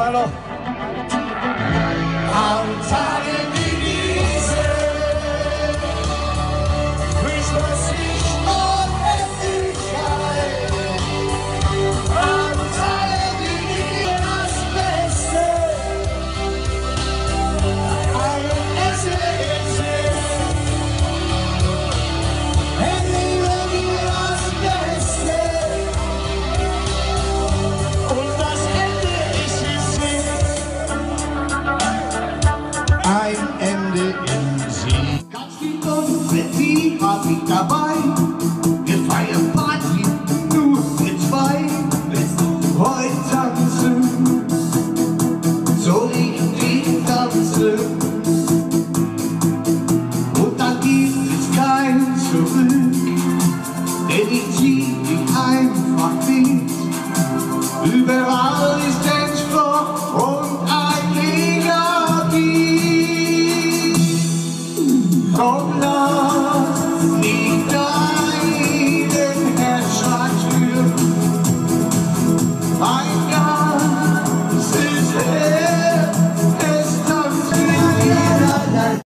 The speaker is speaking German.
来喽。Sicht. Ein Ende in Sicht. Ganz viel Konfetti hab ich dabei. Wir feiern Party, nur wir zwei. Heute tanzen? Soll ich dich tanzen? Und dann gibt es kein Zurück, denn ich zieh dich einfach mit. Überall